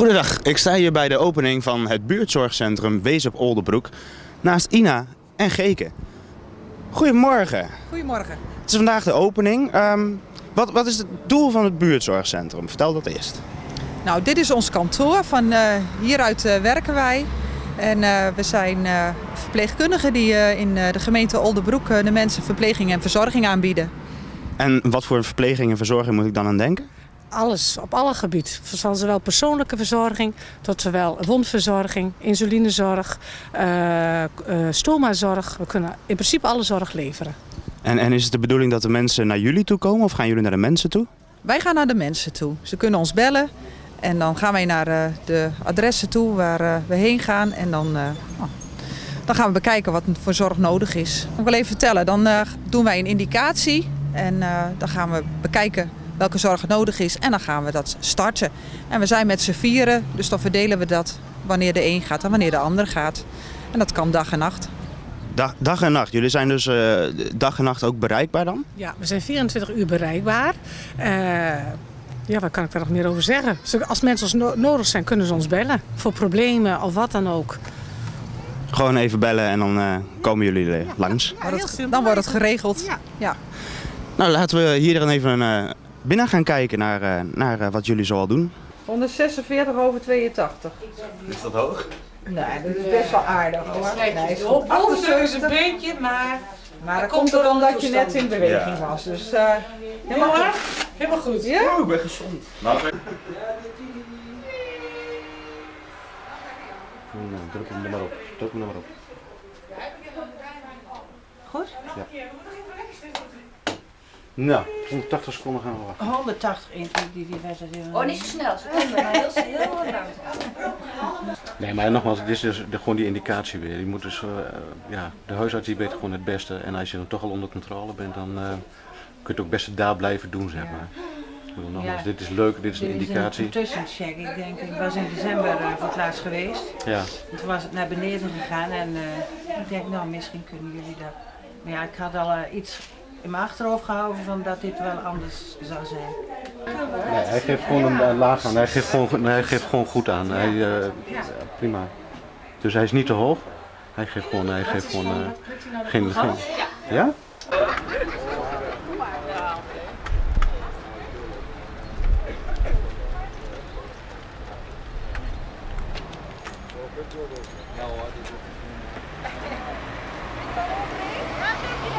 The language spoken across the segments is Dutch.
Goedendag, ik sta hier bij de opening van het buurtzorgcentrum Wees op Oldenbroek naast Ina en Geke. Goedemorgen, Goedemorgen. het is vandaag de opening. Ehm, wat, wat is het doel van het buurtzorgcentrum? Vertel dat eerst. Nou, dit is ons kantoor. Van eh, hieruit eh, werken wij. En eh, we zijn verpleegkundigen die in de gemeente Oldenbroek de mensen verpleging en verzorging aanbieden. En wat voor verpleging en verzorging moet ik dan aan denken? Alles, op alle gebieden. Van zowel persoonlijke verzorging tot zowel wondverzorging, insulinezorg, eh, eh, stomazorg. We kunnen in principe alle zorg leveren. En, en is het de bedoeling dat de mensen naar jullie toe komen of gaan jullie naar de mensen toe? Wij gaan naar de mensen toe. Ze kunnen ons bellen. En dan gaan wij naar eh, de adressen toe waar eh, we heen gaan. En dan, eh, oh, dan gaan we bekijken wat voor zorg nodig is. Ik wil even vertellen, dan eh, doen wij een indicatie. En eh, dan gaan we bekijken welke zorg nodig is. En dan gaan we dat starten. En we zijn met z'n vieren, dus dan verdelen we dat wanneer de een gaat en wanneer de ander gaat. En dat kan dag en nacht. Dag, dag en nacht. Jullie zijn dus eh, dag en nacht ook bereikbaar dan? Ja, we zijn 24 uur bereikbaar. Eh, ja, wat kan ik daar nog meer over zeggen? Als mensen ons no- nodig zijn, kunnen ze ons bellen. Voor problemen of wat dan ook. Gewoon even bellen en dan eh, komen jullie langs. Dan wordt het geregeld. Ja. Ja. Nou, laten we hier dan even eh, binnen gaan kijken naar, eh, naar eh, wat jullie zoal doen. 146 over 82. Is dat hoog? Nee, dat is best wel aardig hoor. Nee, is goed. Ongeveus een 78. beetje, maar Maar dat komt er omdat je net in beweging Ja. was. Dus eh helemaal helemaal, goed. helemaal goed. Ja? Oh, ik ben gezond. Nou, druk hem er maar op. Druk hem er maar op. Goed? Nou, 80 seconden gaan we wachten. 180 in die die wedstrijd. Oh, niet zo snel. Ze maar heel, heel langzaam. Nee, maar nogmaals, het is dus de, gewoon die indicatie weer. Je moet dus, eh, ja, de huisarts die weet gewoon het beste. En als je dan toch al onder controle bent, dan eh, kun je het ook best daar blijven doen, zeg maar. Ik bedoel, nogmaals, Ja. dit is leuk, dit is een Dit is indicatie. een tussencheck. Ik denk, ik was in december eh, voor het laatst geweest. Ja, En toen was het naar beneden gegaan en eh, ik denk, nou misschien kunnen jullie dat. Maar ja, ik had al iets in mijn achterhoofd gehouden van dat dit wel anders zou zijn. nee, hij geeft gewoon een laag aan. Hij geeft gewoon, hij geeft gewoon goed aan. Hij, eh, prima. Dus hij is niet te hoog. Hij geeft gewoon, hij geeft gewoon eh, geen, geen. Ja? Het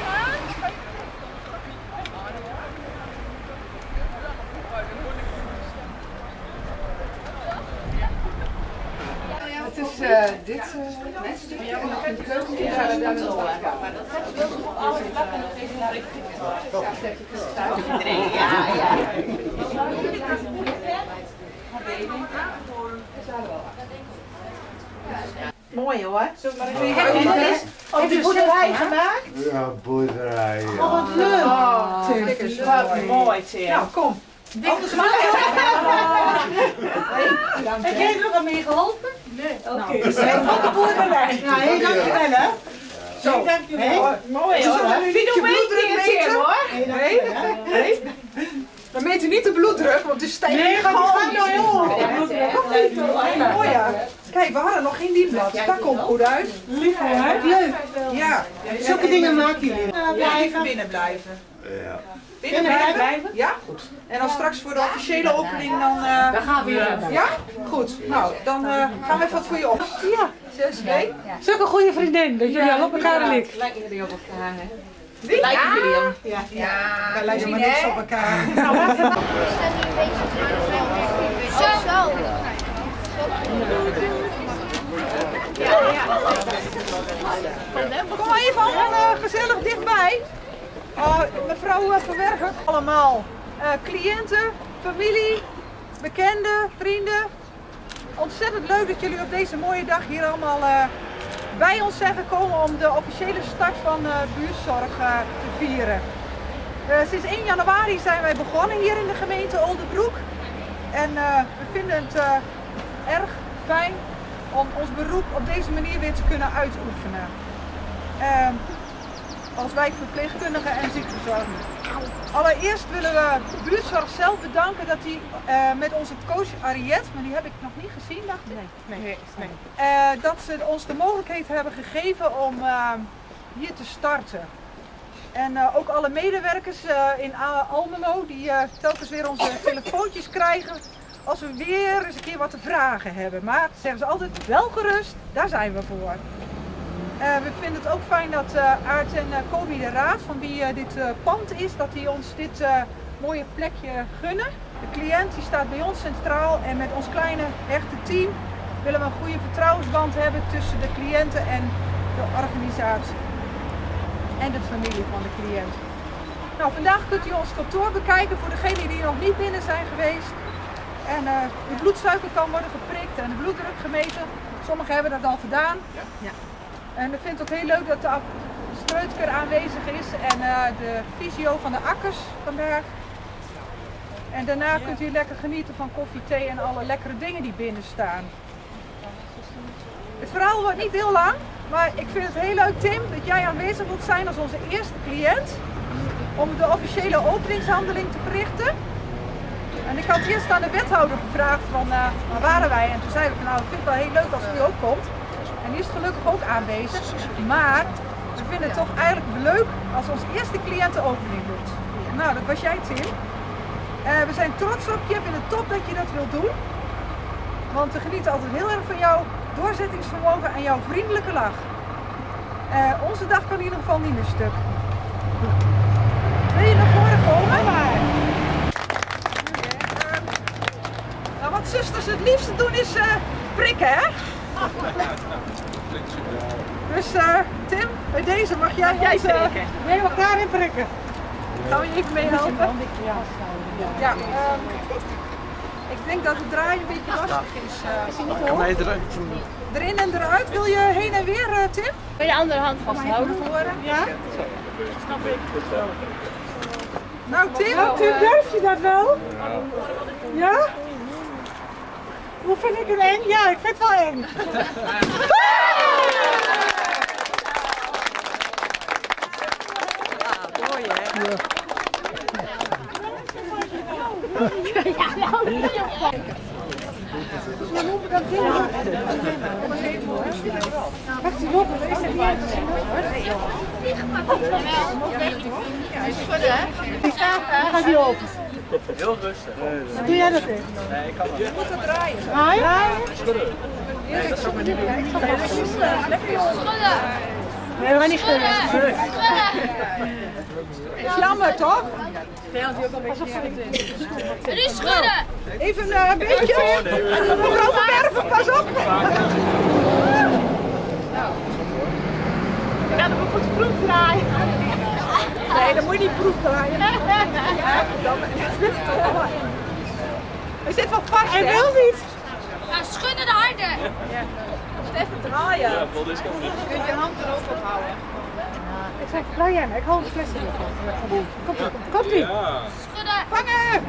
is dit uh, stukje en nog een keuken. Die gaan we daar naartoe. Maar dat gaat wel op alle vlakken nog even naar Ja, ja. Mooi hoor. Heb je boerderij gemaakt? Ja, boerderij. Oh, wat leuk. Wat mooi zeg. Nou, kom. Anders maar. Heb jij er nog aan mee geholpen? Nee. Oké. Dus wij van de boerderij. Nou, heel dankjewel hè. Zo. Dankjewel. Mooi hoor. Wie doet mee hoor? Nee, nee. We meten niet de bloeddruk, want het is stijf. Nee, ga gewoon nou joh. Mooi ja. Kijk, we hadden nog geen dienblad. Dat komt goed uit. Lief hoor. Leuk. Ja. Zulke dingen maken jullie. Even binnen blijven. Ja. Binnen blijven? Ja? Goed. En dan straks voor de officiële opening dan... eh, Dan gaan we weer. Ja? Goed. Nou, dan eh, gaan we even wat voor je op. Ja. Zes, nee? Zulke goede vriendin, dat jullie al op elkaar lijken. Lijken jullie op elkaar, hè? Wie? Lijken jullie op? Ja. ja. Wij lijken maar niks op elkaar. Zo. Kom maar even allemaal eh, gezellig dichtbij. Oh, mevrouw uh, Verwerger. Allemaal eh, cliënten, familie, bekenden, vrienden. Ontzettend leuk dat jullie op deze mooie dag hier allemaal eh, bij ons zijn gekomen om de officiële start van eh buurtzorg eh, te vieren. Eh, sinds 1 januari zijn wij begonnen hier in de gemeente Oldenbroek. En eh, we vinden het eh, erg fijn om ons beroep op deze manier weer te kunnen uitoefenen. Als wijkverpleegkundige en ziekenverzorging. Allereerst willen we de buurtzorg zelf bedanken dat hij eh, met onze coach Ariette, maar die heb ik nog niet gezien, dacht ik. Nee, nee. nee. Eh, dat ze ons de mogelijkheid hebben gegeven om eh, hier te starten. En eh, ook alle medewerkers eh, in A- Almelo die eh, telkens weer onze telefoontjes krijgen als we weer eens een keer wat te vragen hebben. Maar zeggen ze altijd wel gerust, daar zijn we voor. Eh, we vinden het ook fijn dat eh Aart en eh, Kobi de Raad, van wie dit eh, pand is, dat die ons dit eh, mooie plekje gunnen. De cliënt die staat bij ons centraal en met ons kleine echte team willen we een goede vertrouwensband hebben tussen de cliënten en de organisatie. En de familie van de cliënt. Nou, vandaag kunt u ons kantoor bekijken voor degenen die nog niet binnen zijn geweest. En eh, de bloedsuiker kan worden geprikt en de bloeddruk gemeten. Sommigen hebben dat al gedaan. Ja. En ik vind het ook heel leuk dat de Streutker aanwezig is en eh, de fysio van de akkers vandaag. En daarna kunt u lekker genieten van koffie, thee en alle lekkere dingen die binnen staan. Het verhaal wordt niet heel lang, maar ik vind het heel leuk Tim dat jij aanwezig wilt zijn als onze eerste cliënt. Om de officiële openingshandeling te verrichten. En ik had eerst aan de wethouder gevraagd van eh, waar waren wij? En toen zeiden we van nou ik vind het wel heel leuk als u ook komt. En die is gelukkig ook aanwezig. Maar we vinden het toch eigenlijk leuk als onze eerste cliënt de opening doet. Nou, dat was jij Tim. Eh, we zijn trots op je, vinden het top dat je dat wilt doen. Want we genieten altijd heel erg van jouw doorzettingsvermogen en jouw vriendelijke lach. Eh, onze dag kan in ieder geval niet meer stuk. Wil je naar voren komen? Eh, nou, wat zusters het liefste doen is eh, prikken, hè? Dus eh, Tim, bij deze mag jij, jij ons, prikken? Nee, mag daarin prikken. Gaan we je even meehelpen? Ja, ehm, ik denk dat het draaien een beetje lastig is. eh, Kan mij eruit? erin en eruit. Wil je heen en weer, eh, Tim? Wil je andere hand vasthouden? Ja? Snap ik. Nou, Tim. Tim, durf je dat wel? Ja? Hoe vind ik het eng? Ja, ik vind het wel eng. Gaat die op. Heel rustig. Doe jij dat in? Nee, ik kan het. Moet het draaien. Draaien? Schudden. Nee, dat zou ik maar niet doen. Nee, we gaan niet schudden. is jammer, toch? Nu schudden! Even eh, een beetje. Mevrouw van Berven, pas op. Ja, dan moet ik goed draaien. Nee, dan moet je niet proef draaien. Ja, dan- Hij zit wel vast, Hij wil niet. Nou, schudden de harder! Even draaien. Ja, vol disco. Kun je je hand er ook op houden? Ik zeg, maar. Ik hou de fles ervan. Komt ie, komt ie. Ja. Schudden! Vangen!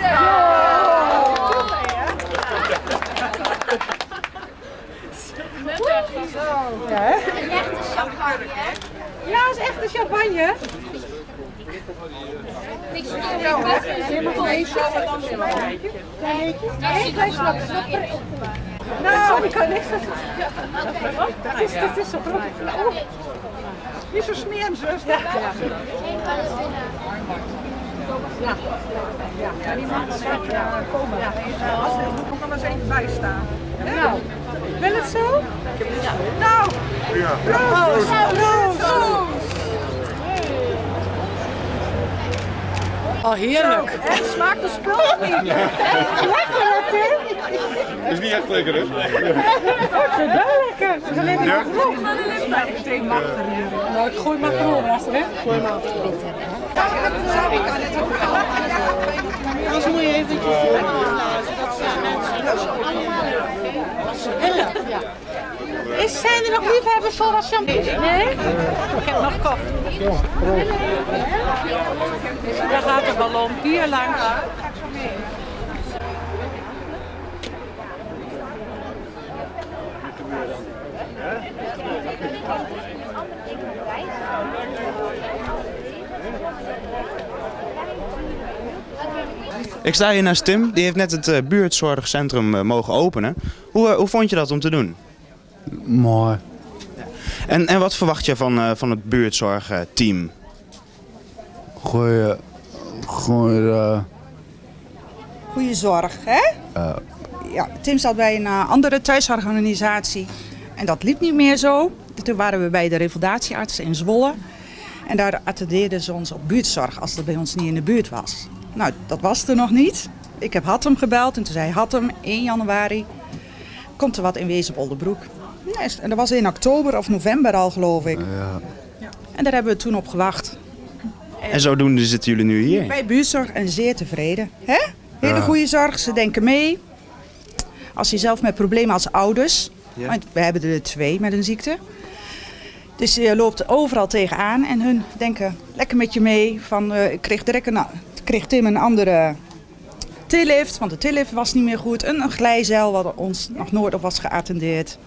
Ja! Goed, hè? Zo. Ja, hè? Echte champagne, hè? Ja, is echt een champagne. Niks schudden. Ja, hoor. Eén klein slokje. Nou, ik kan niks. Dat is, dat is zo groot. Niet zo smeren, zus. Ja. Ja. Ja, die mag eh, komen. Als er moet er maar eens even bij staan. Nou, wil het zo? Nou, proost! Proost! Oh, heerlijk. En smaakt de spul niet? Lekker, hè, Tim? Is niet echt lekker, hè? Het wel lekker. Het is alleen maar maar Nou, ik gooi maar erover, hè? Gooi maar. Anders moet je eventjes. Dat zijn mensen. Is, zijn er nog liefhebbers voor wat champagne? Nee? Ik heb nog koffie. Daar gaat de ballon hier langs. Ik sta hier naast Tim, die heeft net het eh, buurtzorgcentrum eh, mogen openen. Hoe, eh, hoe vond je dat om te doen? Mooi. En, en wat verwacht je van, eh, van het buurtzorgteam? Goeie. Goeie. eh, Goede zorg, hè? eh, Ja, Tim zat bij een andere thuisorganisatie en dat liep niet meer zo. Toen waren we bij de revalidatiearts in Zwolle. En daar attendeerden ze ons op buurtzorg als dat bij ons niet in de buurt was. Nou, dat was er nog niet. Ik heb Hattem gebeld en toen zei Hattem 1 januari komt er wat in Wezen op Oldenbroek. En dat was in oktober of november al geloof ik. ja. En daar hebben we toen op gewacht. En zodoende zitten jullie nu hier. Bij buurtzorg en zeer tevreden. Hè? Hele Ja. goede zorg, ze denken mee. Als je zelf met problemen als ouders, Ja. want we hebben er twee met een ziekte. Dus je loopt overal tegenaan en hun denken lekker met je mee. Van, eh, ik kreeg direct een, kreeg Tim een andere tillift, want de tillift was niet meer goed. Een, een glijzeil wat ons nog nooit op was geattendeerd.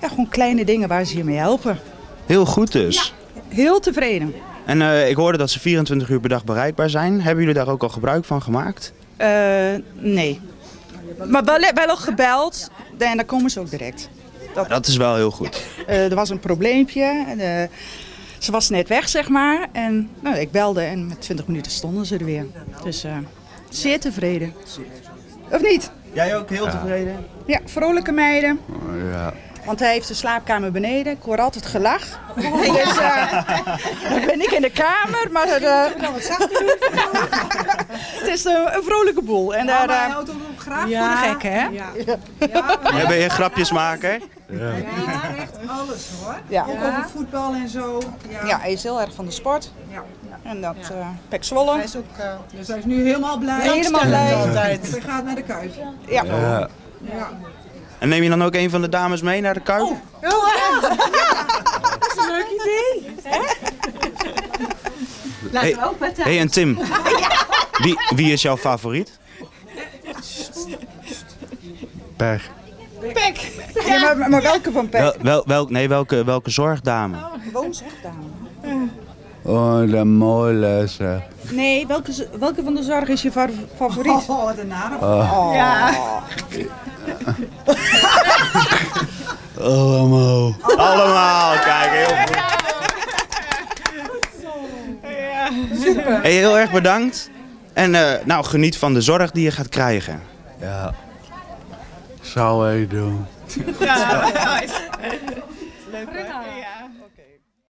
Ja, gewoon kleine dingen waar ze je mee helpen. Heel goed dus. Heel tevreden. En eh, ik hoorde dat ze 24 uur per dag bereikbaar zijn. Hebben jullie daar ook al gebruik van gemaakt? Eh, nee. Maar wel, wel al gebeld en dan komen ze ook direct. Dat is wel heel goed. Eh, er was een probleempje. Ze was net weg, zeg maar. En nou, ik belde en met 20 minuten stonden ze er weer. Dus eh, zeer tevreden. Of niet? Jij ook heel tevreden? Ja, vrolijke meiden. ja. Want hij heeft de slaapkamer beneden. Ik hoor altijd gelach. Dus eh, dan ben ik in de kamer. Maar eh, het is een, een vrolijke boel. En daar, Maar hij eh, houdt hem ook graag Ja. voor de gek, hè? Ja. Ja, ben je een grapjesmaker? Ja. Ja, echt alles hoor. Ja. Ook over voetbal en zo. Ja. ja, hij is heel erg van de sport. Ja. En dat eh Pek Zwolle. Hij is ook, eh, dus hij is nu helemaal blij. Helemaal blij. Altijd. Hij gaat naar de Kuip. Ja. Ja. Ja. En neem je dan ook een van de dames mee naar de Kuip? Heel erg. Dat is een leuk idee. Hey, hey, en Tim, wie, wie is jouw favoriet? Pech. Pek. Ja, maar, maar welke van Pek? Wel, wel, welk- nee, welke, welke zorgdame? Gewoon zeg dame. Oh, de mooie zeg. Nee, welke, welke van de zorg is je fa- favoriet? Oh, een nare. Oh. Ja. Allemaal. Allemaal, kijk, heel goed. Hey, heel erg bedankt. En eh, nou, geniet van de zorg die je gaat krijgen. Ja. Zou ik doen. Ja, Leuk hoor. Ja.